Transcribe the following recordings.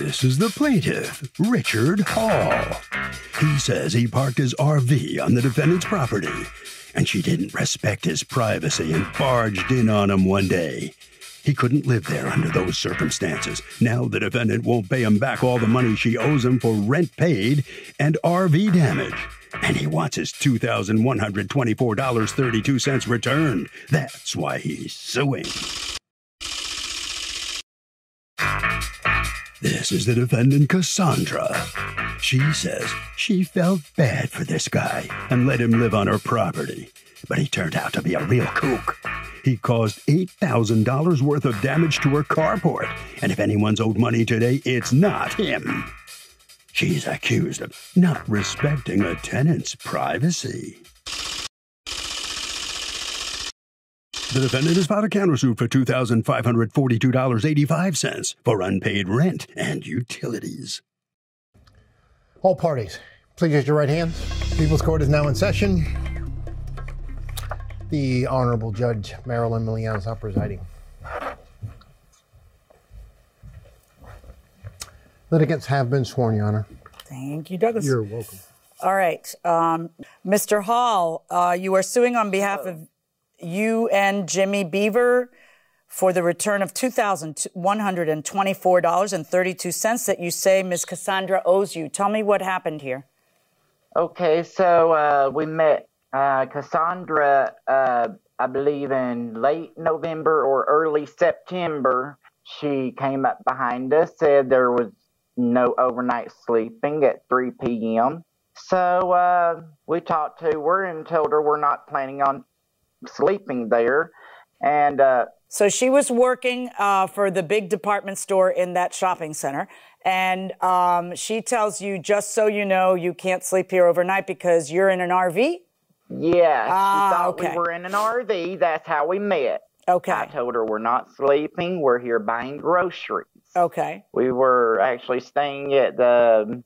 This is the plaintiff, Richard Hall. He says he parked his RV on the defendant's property, and she didn't respect his privacy and barged in on him one day. He couldn't live there under those circumstances. Now the defendant won't pay him back all the money she owes him for rent paid and RV damage. And he wants his $2,124.32 returned. That's why he's suing. This is the defendant, Cassandra. She says she felt bad for this guy and let him live on her property. But he turned out to be a real kook. He caused $8,000 worth of damage to her carport. And if anyone's owed money today, it's not him. She's accused of not respecting a tenant's privacy. The defendant has filed a countersuit for $2,542.85 for unpaid rent and utilities. All parties, please raise your right hands. People's Court is now in session. The Honorable Judge Marilyn Milian is presiding. Litigants have been sworn, Your Honor. Thank you, Douglas. You're welcome. All right. Um, Mr. Hall, uh, you are suing on behalf of you and Jimmy Beaver for the return of $2,124.32 that you say Ms. Cassandra owes you. Tell me what happened here. Okay, so uh, we met uh, Cassandra, uh, I believe, in late November or early September. She came up behind us, said there was no overnight sleeping at 3 p.m. So uh, we talked to her and told her we're not planning on sleeping there. And uh, so she was working uh, for the big department store in that shopping center. And um, she tells you, just so you know, you can't sleep here overnight because you're in an RV? Yeah, Ah, she thought okay. we were in an RV. That's how we met. Okay. I told her we're not sleeping. We're here buying groceries. Okay. We were actually staying at the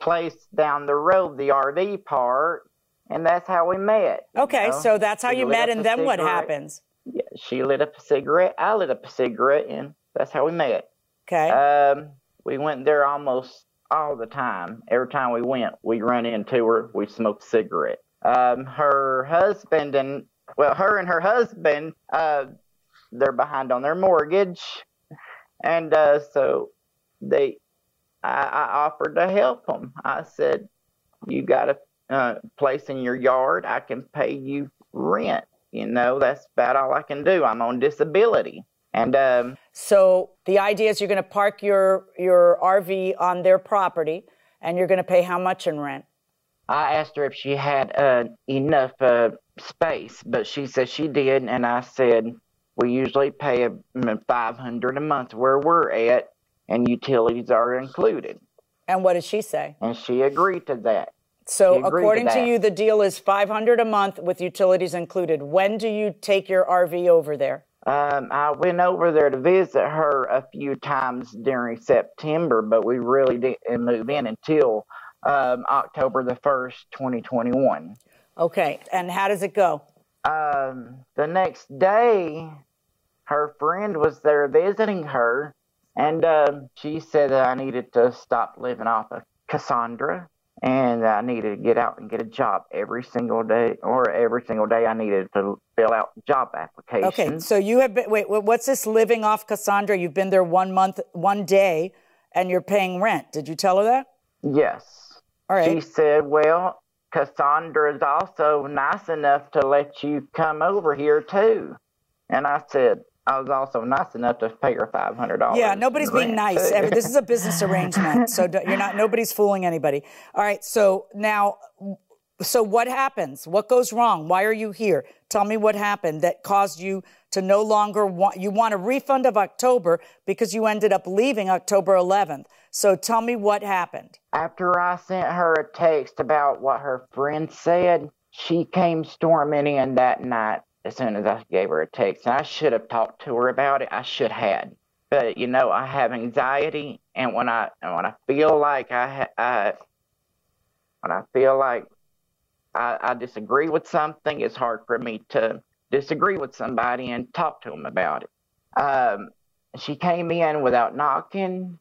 place down the road, the RV park, and that's how we met. you Okay, know? so that's how We you met, and then what happens? Yeah, she lit up a cigarette. I lit up a cigarette, and that's how we met. Okay. Um, we went there almost all the time. Every time we went, we run into her. We smoked a cigarette. Um, her husband and well, her and her husband, uh, they're behind on their mortgage, and uh, so they, I, I offered to help them. I said, "You got a uh, place in your yard? I can pay you rent. You know, that's about all I can do. I'm on disability." And um, So the idea is you're going to park your your RV on their property, and you're going to pay how much in rent? I asked her if she had uh, enough uh, space, but she said she did, and I said we usually pay a, five hundred a month where we're at, and utilities are included, And what did she say? and she agreed to that. So according to, you, the deal is 500 a month with utilities included. When do you take your RV over there? Um, I went over there to visit her a few times during September, but we really didn't move in until um, October the first, twenty twenty one. Okay, and how does it go? um, the next day, her friend was there visiting her, and um, she said that I needed to stop living off of Cassandra, and I needed to get out and get a job every single day, or every single day I needed to fill out job applications. Okay, so you have been wait. What's this living off Cassandra? You've been there one month, one day, and you're paying rent. Did you tell her that? Yes. All right. She said, well, Cassandra is also nice enough to let you come over here too. And I said, I was also nice enough to pay her five hundred dollars. Yeah, nobody's being nice. This is a business arrangement, so you're not. Nobody's fooling anybody. All right. So now, so what happens? What goes wrong? Why are you here? Tell me what happened that caused you to no longer want. You want a refund of October because you ended up leaving October 11th. So tell me what happened. After I sent her a text about what her friend said, she came storming in that night as soon as I gave her a text. And I should have talked to her about it. I should had. But you know, I have anxiety, and when I and when I feel like I, I when I feel like I, I disagree with something, it's hard for me to disagree with somebody and talk to them about it. Um, she came in without knocking,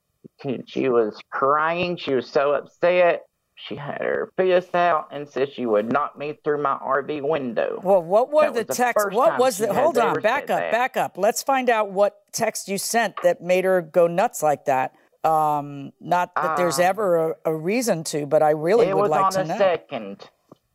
She was crying. She was so upset. She had her fist out and said she would knock me through my RV window. Well, what were the was the texts? What was the? Hold on, back up, that. back up. Let's find out what text you sent that made her go nuts like that. Um, not that there's Uh, ever a, a reason to, but I really it would was like on to the know. 2nd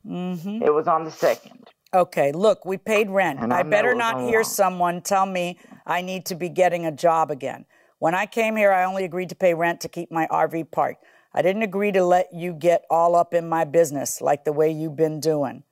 Mm-hmm. It was on the second. Okay, look, we paid rent. And I I better not hear lot. someone tell me I need to be getting a job again. When I came here, I only agreed to pay rent to keep my RV parked. I didn't agree to let you get all up in my business like the way you've been doing.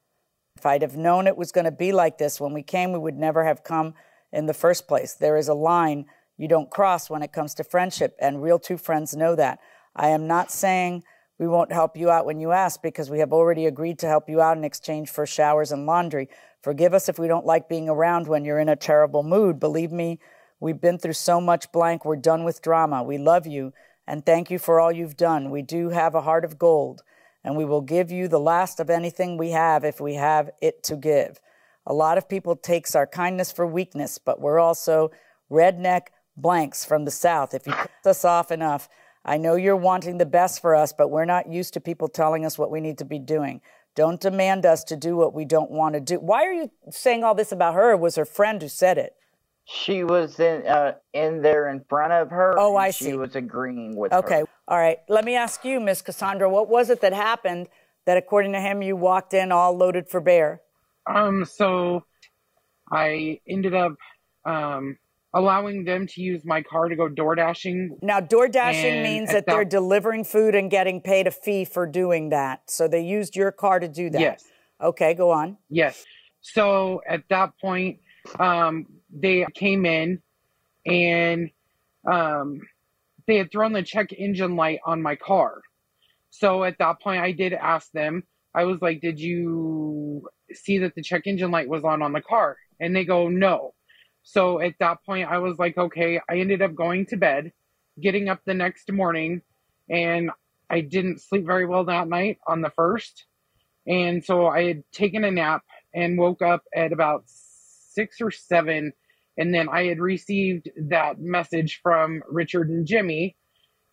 If I'd have known it was going to be like this when we came, we would never have come in the first place. There is a line you don't cross when it comes to friendship, and real true friends know that. I am not saying we won't help you out when you ask because we have already agreed to help you out in exchange for showers and laundry. Forgive us if we don't like being around when you're in a terrible mood. Believe me, we've been through so much blank. We're done with drama. We love you and thank you for all you've done. We do have a heart of gold and we will give you the last of anything we have if we have it to give. A lot of people takes our kindness for weakness, but we're also redneck blanks from the south. If you piss us off enough, I know you're wanting the best for us, but we're not used to people telling us what we need to be doing. Don't demand us to do what we don't want to do. Why are you saying all this about her? It was her friend who said it. She was in uh, in there in front of her. Oh, and I she was agreeing with Okay, her. all right. Let me ask you, Miss Cassandra, what was it that happened that, according to him, you walked in all loaded for bear? Um, so I ended up um, allowing them to use my car to go door dashing. Now, door dashing And means at that they're delivering food and getting paid a fee for doing that. So they used your car to do that. Yes, Okay, go on. yes. So at that point, um, they came in and um, they had thrown the check engine light on my car. So at that point, I did ask them. I was like, "Did you see that the check engine light was on on the car?" And they go, "No." So at that point, I was like, "Okay." I ended up going to bed, getting up the next morning, and I didn't sleep very well that night on the first. And so I had taken a nap and woke up at about six or seven. And then I had received that message from Richard and Jimmy.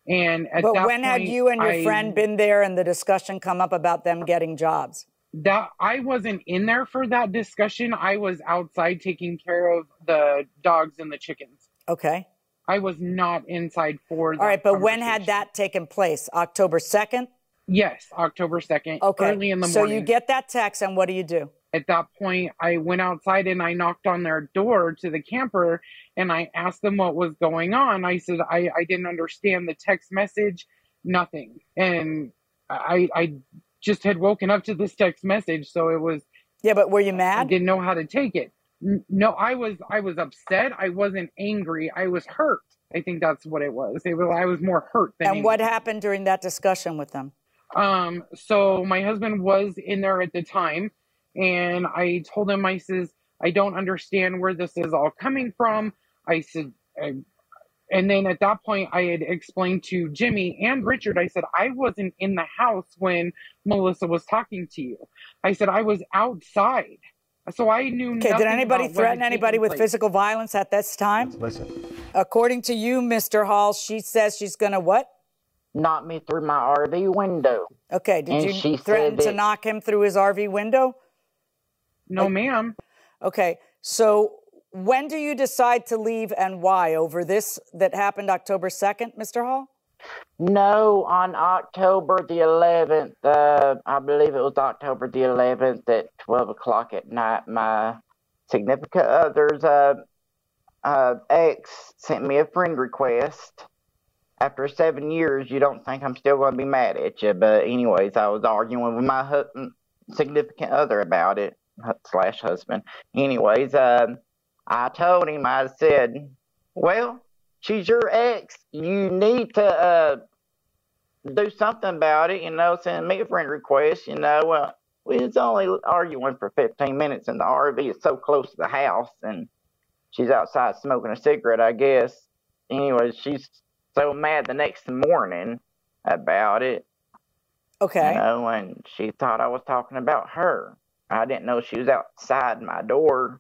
And at But when had you and your I- friend been there and the discussion come up about them getting jobs? that I wasn't in there for that discussion. I was outside taking care of the dogs and the chickens. Okay. I was not inside for that. All right, but when had that taken place? October 2nd? Yes, October 2nd, Okay. early in the so morning. you get that text, and what do you do? At that point, I went outside and I knocked on their door to the camper and I asked them what was going on. I said, I, I didn't understand the text message, nothing. And I, I just had woken up to this text message. So it was, Yeah, but were you mad? I didn't know how to take it. No, I was, I was upset. I wasn't angry. I was hurt. I think that's what it was. It was, I was more hurt than And what happened during that discussion with them? Um, so my husband was in there at the time, and I told him, I says, I don't understand where this is all coming from. I said, I, and then at that point, I had explained to Jimmy and Richard, I said, I wasn't in the house when Melissa was talking to you. I said, I was outside. So I knew Okay, did anybody threaten anybody with place. physical violence at this time? Listen. According to you, Mr. Hall, she says she's going to what? Knock me through my RV window. Okay, did And you she threaten to knock him through his RV window? No, ma'am. Okay, so when do you decide to leave and why? Over this that happened October 2nd, Mr. Hall? No, on October the 11th, uh, I believe it was October the 11th at 12 o'clock at night, my significant other's uh, uh, ex sent me a friend request. After seven years, you don't think I'm still going to be mad at you. But, anyways, I was arguing with my significant other about it, hu- slash husband. Anyways, um, I told him, I said, well, she's your ex. You need to uh, do something about it, you know, send me a friend request, you know. Uh, we was only arguing for 15 minutes, and the RV is so close to the house, and she's outside smoking a cigarette, I guess. Anyway, she's so mad the next morning about it, Okay. you know, and she thought I was talking about her. I didn't know she was outside my door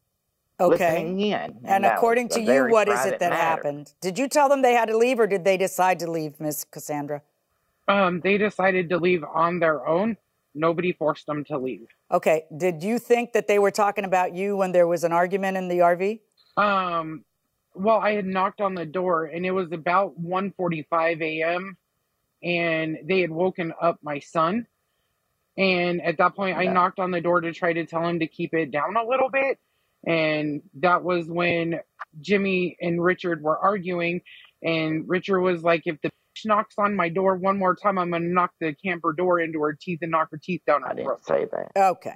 Okay. in. And that according to you, what is it that matter. happened? Did you tell them they had to leave or did they decide to leave, Miss Cassandra? Um, they decided to leave on their own. Nobody forced them to leave. Okay. Did you think that they were talking about you when there was an argument in the RV? Um, well, I had knocked on the door, and it was about 1:45 a.m. and they had woken up my son. And at that point, I knocked on the door to try to tell him to keep it down a little bit. And that was when Jimmy and Richard were arguing. And Richard was like, if the bitch knocks on my door one more time, I'm going to knock the camper door into her teeth and knock her teeth down I her didn't say that. Okay.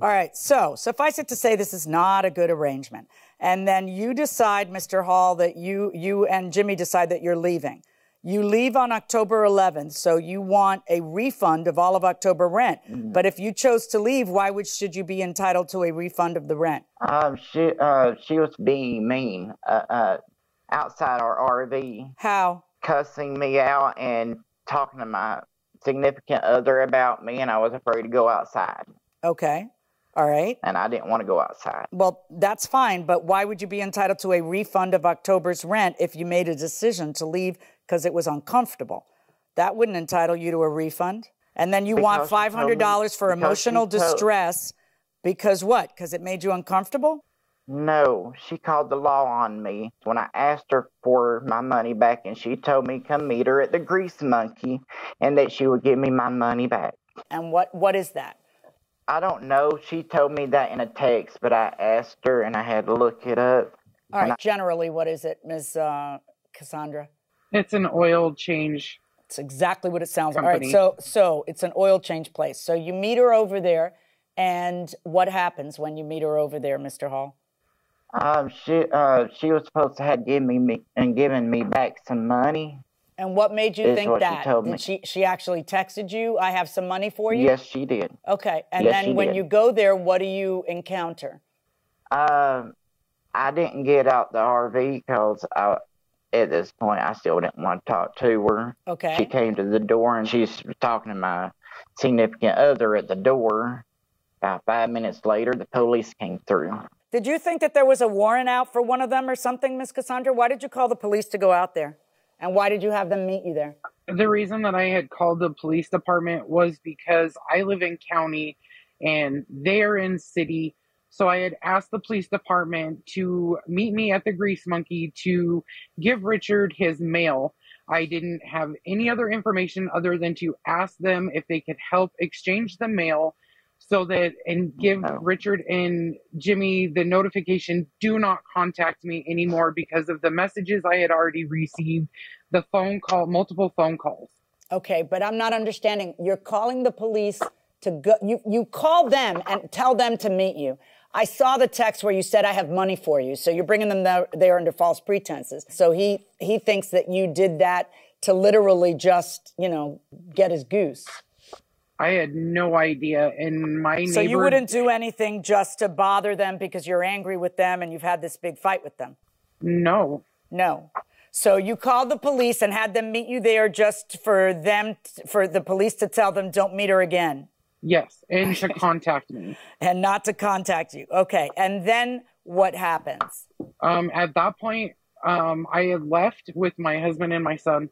All right. So suffice it to say, this is not a good arrangement. And then you decide, Mr. Hall, that you you and Jimmy decide that you're leaving. You leave on October 11th, so you want a refund of all of October rent. But if you chose to leave, why would should you be entitled to a refund of the rent? Um, she uh she was being mean uh, uh outside our RV, How? cussing me out and talking to my significant other about me, and I was afraid to go outside, Okay. All right. and I didn't want to go outside. Well, that's fine, but why would you be entitled to a refund of October's rent if you made a decision to leave because it was uncomfortable? That wouldn't entitle you to a refund. And then you want Because she told me- $500 for emotional distress because what? Because it made you uncomfortable? No, she called the law on me when I asked her for my money back, and she told me come meet her at the Grease Monkey, and that she would give me my money back. And what, what is that? I don't know. She told me that in a text, but I asked her, and I had to look it up. All right, generally, what is it, Ms. Uh, Cassandra? It's an oil change. It's exactly what it sounds like. All right, so so it's an oil change place. So you meet her over there, and what happens when you meet her over there, Mr. Hall? Um, she uh she was supposed to have given me, me and given me back some money. And what made you think what she that? told Did me. she she actually texted you? I have some money for you. Yes, she did. Okay. And Yes, then when did. you go there, what do you encounter? Um, I didn't get out the RV because I, at this point, I still didn't want to talk to her. Okay. She came to the door and she's talking to my significant other at the door. About five minutes later, the police came through. Did you think that there was a warrant out for one of them or something, Miss Cassandra? Why did you call the police to go out there? And why did you have them meet you there? the reason that I had called the police department was because I live in county and they're in city. So I had asked the police department to meet me at the Grease Monkey to give Richard his mail. I didn't have any other information other than to ask them if they could help exchange the mail so that and give Oh. Richard and Jimmy the notification do not contact me anymore because of the messages I had already received the phone call, multiple phone calls. Okay, but I'm not understanding. You're calling the police to go. You you call them and tell them to meet you. I saw the text where you said I have money for you, so you're bringing them there, there under false pretenses. So he he thinks that you did that to literally just you know get his goose. I had no idea, and my neighbor. So you wouldn't do anything just to bother them because you're angry with them and you've had this big fight with them. No, No. So you called the police and had them meet you there just for them, for the police to tell them don't meet her again yes, and to contact me. and not to contact you. Okay. And then what happens? Um, at that point, um, I had left with my husband and my son,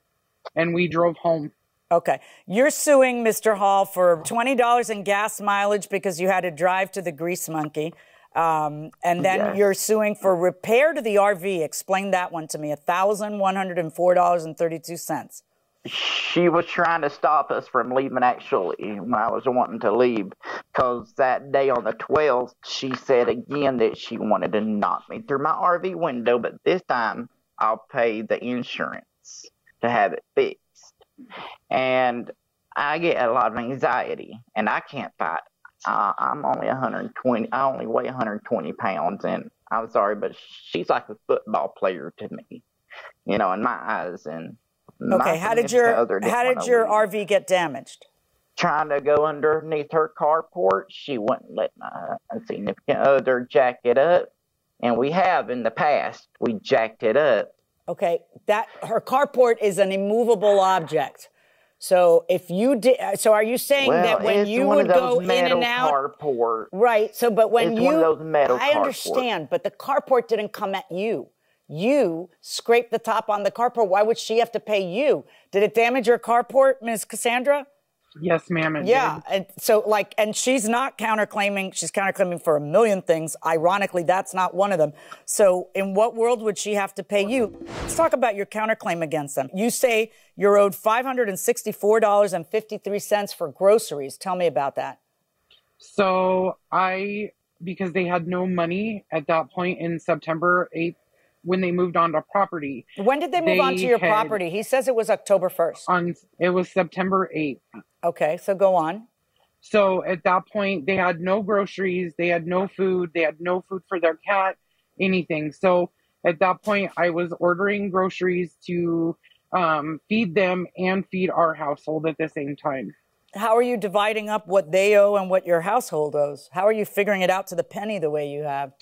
and we drove home. Okay. You're suing Mr. Hall for $20 in gas mileage because you had to drive to the Grease Monkey. Um, and then Yes. you're suing for repair to the RV. Explain that one to me. $1,104.32. She was trying to stop us from leaving actually when I was wanting to leave because that day on the 12th, she said again that she wanted to knock me through my RV window, but this time I'll pay the insurance to have it fixed. And I get a lot of anxiety and I can't fight. Uh, I'm only 120, I only weigh 120 pounds and I'm sorry, but she's like a football player to me, you know, in my eyes. And Okay. How did your, other how did your RV get damaged? trying to go underneath her carport. She wouldn't let my significant other jack it up. And we have in the past, we jacked it up. Okay, that her carport is an immovable object. So if you did, so are you saying well, that when you would go in and out? carport. Right. So, but when It's you, one of those metal I understand, but the carport didn't come at you. You scraped the top on the carport. Why would she have to pay you? Did it damage your carport, Ms. Cassandra? Yes, ma'am. It Yeah. did. And so, like, and she's not counterclaiming. She's counterclaiming for a million things. Ironically, that's not one of them. So, in what world would she have to pay you? Let's talk about your counterclaim against them. You say you're owed $564.53 for groceries. Tell me about that. So I, because they had no money at that point in September 8th when they moved on to property. When did they move on to your had- property? He says it was October 1st. On it was September 8th. Okay, so go on. So at that point, they had no groceries, they had no food, they had no food for their cat, anything. So at that point, I was ordering groceries to um, feed them and feed our household at the same time. How are you dividing up what they owe and what your household owes? How are you figuring it out to the penny the way you have?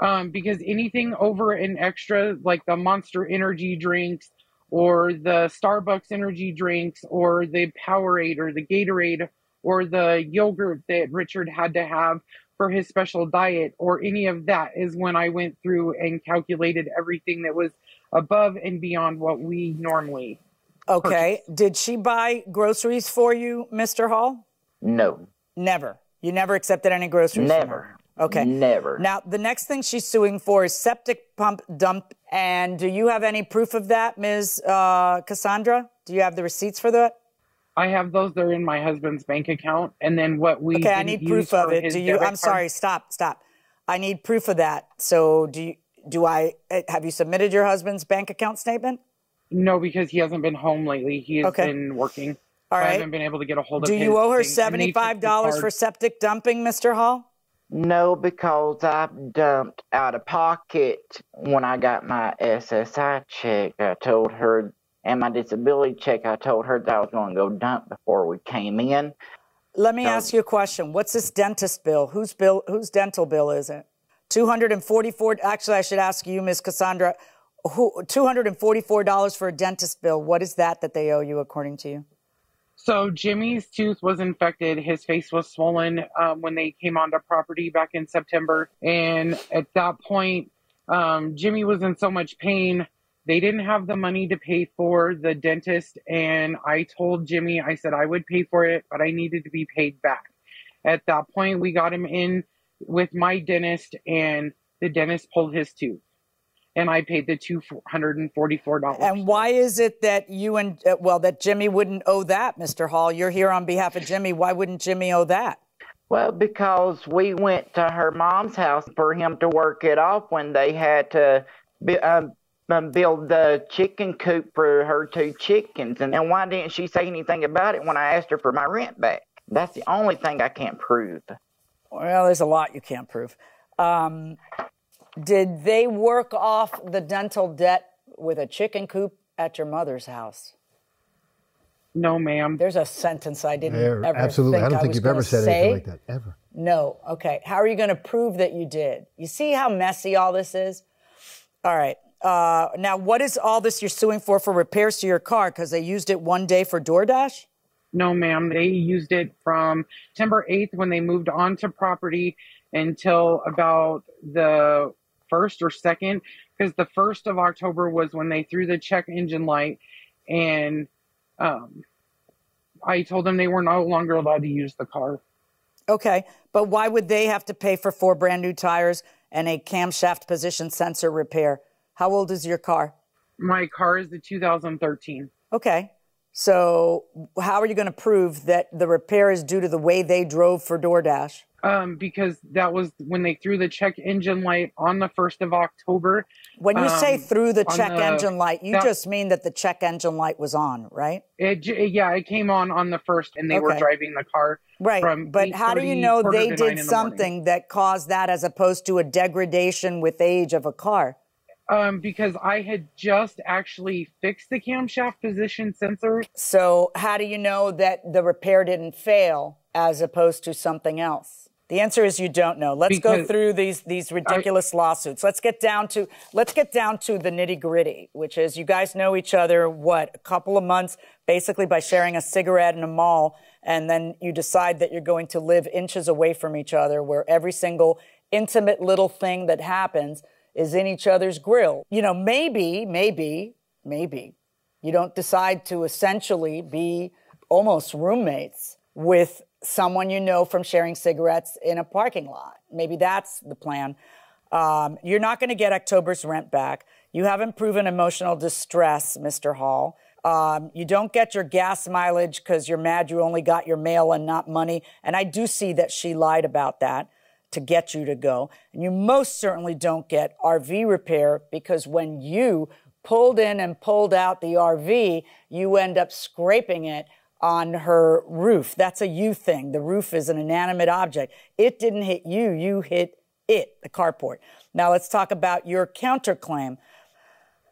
Um, because anything over an extra, like the Monster Energy drinks or the Starbucks energy drinks or the Powerade or the Gatorade or the yogurt that Richard had to have for his special diet or any of that is when I went through and calculated everything that was above and beyond what we normally. Okay. Did she buy groceries for you, Mr. Hall? No, Never. You never accepted any groceries? from her? never. Okay. Never. Now, the next thing she's suing for is septic pump dump. And do you have any proof of that, Ms. Uh, Cassandra? Do you have the receipts for that? I have those They're in my husband's bank account, and then what we Okay, I didn't need proof of it. Do you? I'm card- sorry. Stop. Stop. I need proof of that. So, do you? Do I? eh, Have you submitted your husband's bank account statement? No, because he hasn't been home lately. He has Okay. been working. All right. I haven't been able to get a hold of Do you owe her thing. And he took seventy-five the dollars for septic dumping, Mr. Hall? No, because I dumped out of pocket when I got my SSI check. I told her, and my disability check, I told her that I was going to go dump before we came in. Let me No. ask you a question. What's this dentist bill? Whose bill? Whose dental bill is it? Two hundred and forty-four. Actually, I should ask you, Miss Cassandra. Who? Two hundred and forty-four dollars for a dentist bill. What is that that they owe you, according to you? So Jimmy's tooth was infected. His face was swollen um, when they came onto property back in September, and at that point, um, Jimmy was in so much pain. They didn't have the money to pay for the dentist, and I told Jimmy, I said I would pay for it, but I needed to be paid back. At that point, we got him in with my dentist, and the dentist pulled his tooth, and I paid the two hundred and forty-four dollars. And why is it that you and uh, well that Jimmy wouldn't owe that, Mr. Hall? You're here on behalf of Jimmy. Why wouldn't Jimmy owe that? Well, because we went to her mom's house for him to work it off when they had to bu- um, um, build the chicken coop for her two chickens. And, and why didn't she say anything about it when I asked her for my rent back? That's the only thing I can't prove. Well, there's a lot you can't prove. Um, did they work off the dental debt with a chicken coop at your mother's house? No, ma'am. There's a sentence I didn't There, ever absolutely. think I don't think was you've ever said say. anything like that ever. No. Okay. How are you going to prove that you did? You see how messy all this is? All right. Uh, now, what is all this you're suing for for repairs to your car? Because they used it one day for DoorDash? No, ma'am. They used it from September 8th when they moved onto property until about the first or second, because the first of October was when they threw the check engine light, and um, I told them they were no longer allowed to use the car. Okay. But why would they have to pay for four brand new tires and a camshaft position sensor repair? How old is your car? My car is the 2013. Okay. So, how are you going to prove that the repair is due to the way they drove for DoorDash? Um, because that was when they threw the check engine light on the 1st of October. When you say Um, through the check the- engine light, you that- just mean that the check engine light was on, right? It, yeah, it came on on the first, and they were driving the car. Right. From But how do you know they did in the morning. something that caused that as opposed to a degradation with age of a car? Um, because I had just actually fixed the camshaft position sensor. So, how do you know that the repair didn't fail as opposed to something else? The answer is you don't know. Let's go through these these ridiculous lawsuits. Let's get down to let's get down to the nitty gritty, which is you guys know each other what a couple of months, basically by sharing a cigarette in a mall, and then you decide that you're going to live inches away from each other, where every single intimate little thing that happens is in each other's grill. You know, maybe, maybe, maybe you don't decide to essentially be almost roommates with someone you know from sharing cigarettes in a parking lot. Maybe that's the plan. Um, you're not going to get October's rent back. You haven't proven emotional distress, Mr. Hall. Um, you don't get your gas mileage because you're mad you only got your mail and not money. And I do see that she lied about that to get you to go. And you most certainly don't get RV repair because when you pulled in and pulled out the RV, you end up scraping it on her roof. That's a you thing. The roof is an inanimate object. It didn't hit you, you hit it, the carport. Now let's talk about your counterclaim.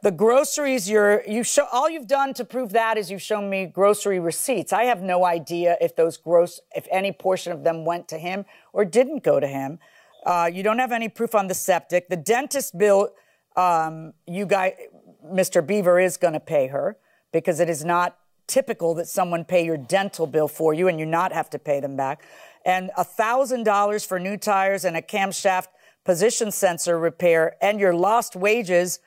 The groceries you're you show all you've done to prove that is you've shown me grocery receipts. I have no idea if those gross if any portion of them went to him or didn't go to him. Uh, you don't have any proof on the septic. The dentist bill, um, you guys, Mr. Beaver is going to pay her because it is not typical that someone pay your dental bill for you and you not have to pay them back. And $1,000 for new tires and a camshaft position sensor repair and your lost wages,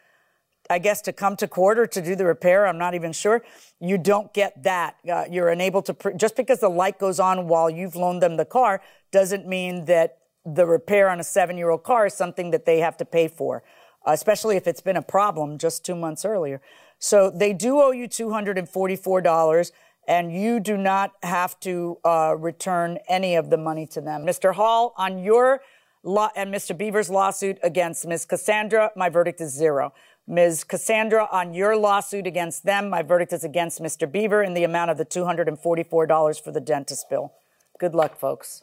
I guess, to come to court or to do the repair. I'm not even sure. You don't get that. Uh, you're unable to, just because the light goes on while you've loaned them the car doesn't mean that the repair on a seven year old car is something that they have to pay for, especially if it's been a problem just two months earlier. So they do owe you $244 and you do not have to uh, return any of the money to them. Mr. Hall, on your law and Mr. Beaver's lawsuit against Ms. Cassandra, my verdict is zero. Ms. Cassandra, on your lawsuit against them, my verdict is against Mr. Beaver in the amount of the $244 for the dentist bill. Good luck, folks.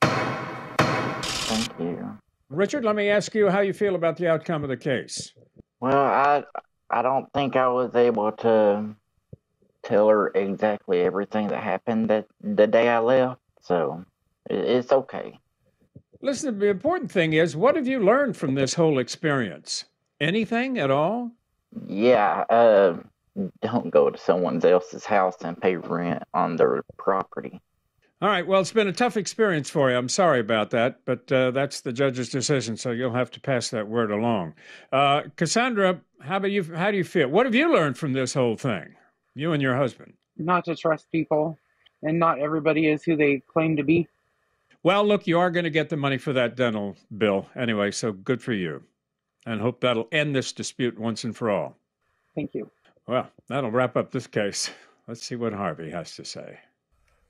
Thank you. Richard, let me ask you how you feel about the outcome of the case. Well, I I don't think I was able to tell her exactly everything that happened that the day I left, so it's okay. Listen, the important thing is, what have you learned from this whole experience? Anything at all? Yeah, uh, don't go to someone else's house and pay rent on their property. All right. Well, it's been a tough experience for you. I'm sorry about that, but uh, that's the judge's decision, so you'll have to pass that word along. Uh, Cassandra, how about you? How do you feel? What have you learned from this whole thing? You and your husband. Not to trust people, and not everybody is who they claim to be. Well, look, you are going to get the money for that dental bill anyway, so good for you. And hope that'll end this dispute once and for all. Thank you. Well, that'll wrap up this case. Let's see what Harvey has to say.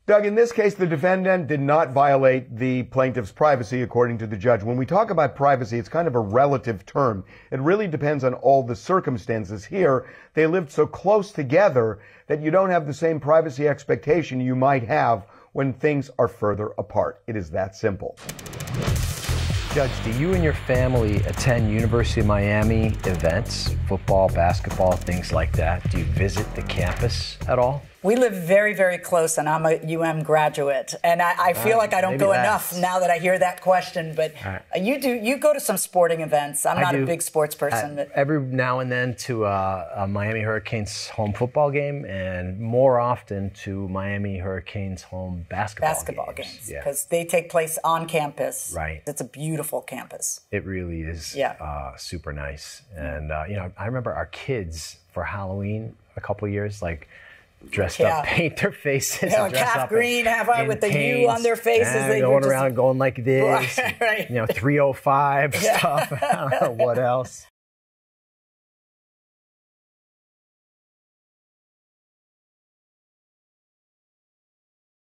Doug, in this case, the defendant did not violate the plaintiff's privacy, according to the judge. When we talk about privacy, it's kind of a relative term. It really depends on all the circumstances. Here, they lived so close together that you don't have the same privacy expectation you might have when things are further apart. It is that simple. Judge, do you and your family attend University of Miami events, football, basketball, things like that? Do you visit the campus at all? We live very, very close, and I'm a UM graduate, and I, I feel like I don't go that's- enough now that I hear that question. But right. you do. You go to some sporting events. I'm I not a big sports person, Uh, but every now and then to uh, a Miami Hurricanes home football game, and more often to Miami Hurricanes home basketball, basketball games. games Yeah, because they take place on campus. Right. It's a beautiful campus. it really is. Yeah. uh, super nice. And uh, you know, I remember our kids for Halloween a couple years, like dressed Yeah. up, paint their faces, Yeah, and dress half up green, half white with the U on their faces. and They going just- around going like this, Right, right. you know, 305 stuff. I don't know what else.